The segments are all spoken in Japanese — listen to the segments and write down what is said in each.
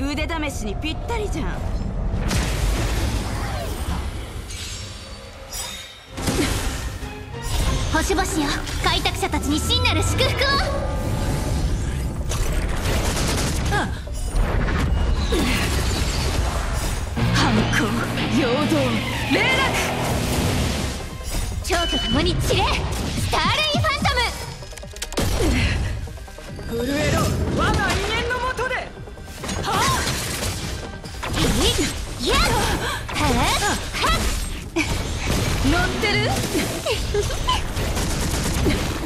腕試しにぴったりじゃん。星々よ開拓者たちに真なる祝福を。反抗陽動霊落。蝶と共に散れ乗ってる？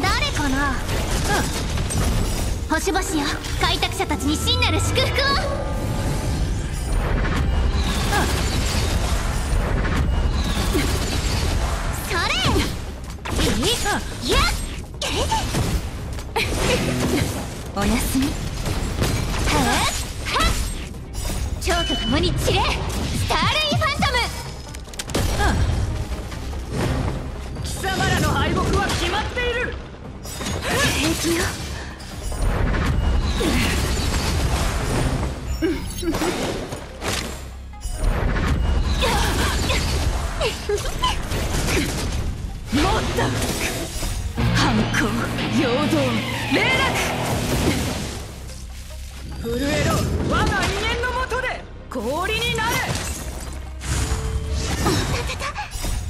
誰かな？星々よ。開拓者たちに真なる祝福を。それ。いやっおやすみ。はっ蝶と共に散れと反抗陽動霊落震えろ我が威厳のもとで氷になれ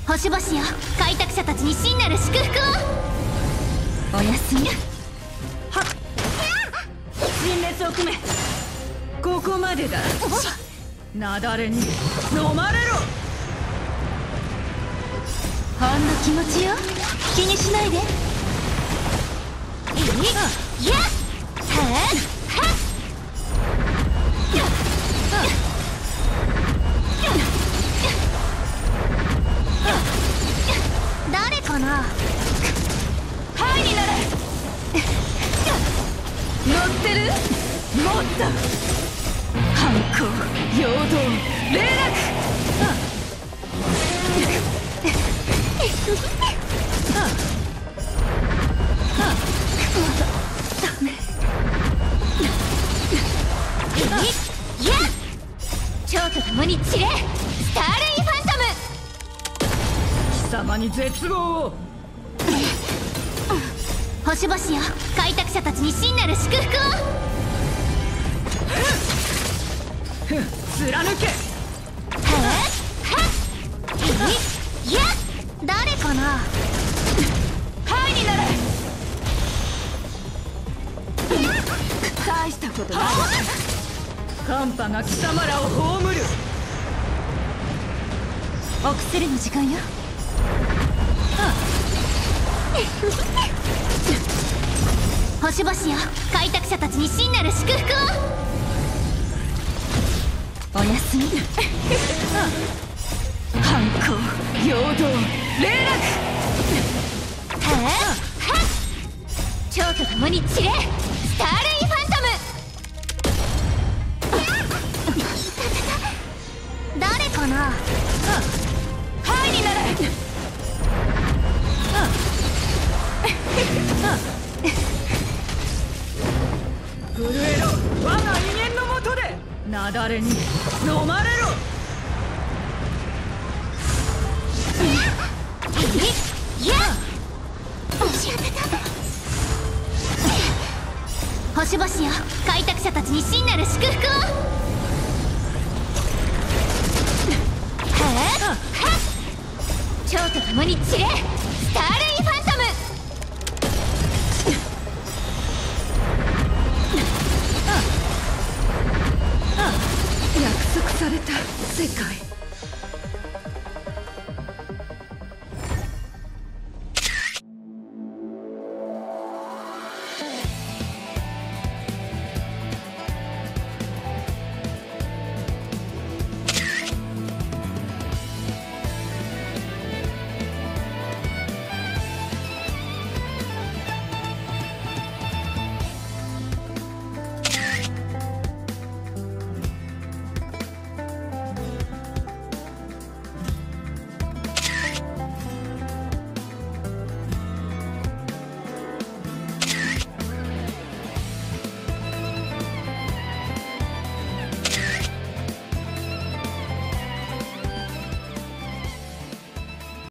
星々よ開拓者たちに真なる祝福をおやすみ。はっ。陳列を組め。ここまでだ。なだれに。飲まれろ。ほんの気持ちよ。気にしないで。いいやっはっ。はっ。誰かな？はいになれ。乗ってる？もっと。反抗陽動霊いと共に散れスターレインファントム貴様に絶望を星々よ開拓者たちに真なる祝福をふん。貫けかな。はいになれ。大したことない。寒波が貴様らを葬る。お薬の時間よ。星々よ。開拓者たちに真なる祝福を。おやすみ。反抗陽動蝶と共に散れスターレイファントム。誰かなはいになれ震えろ我が威厳の。もとでなだれに飲まれろ星々よ開拓者たちに真なる祝福をはっはっ蝶と共に散れスタール